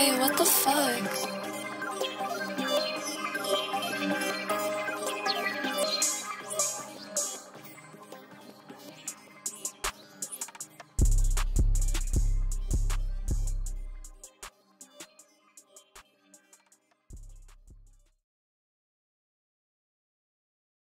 What the fuck?